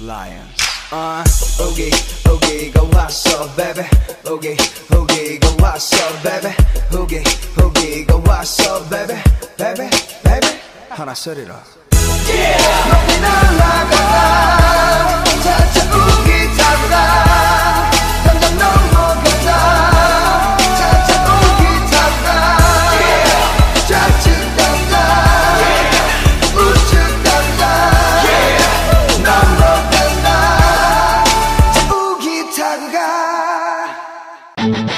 Lions. Uh, 오기 오기가 왔어, baby. 오기 오기가 왔어, baby. 오기 오기가 왔어, baby, baby, baby. 하나 소리로. Yeah. Música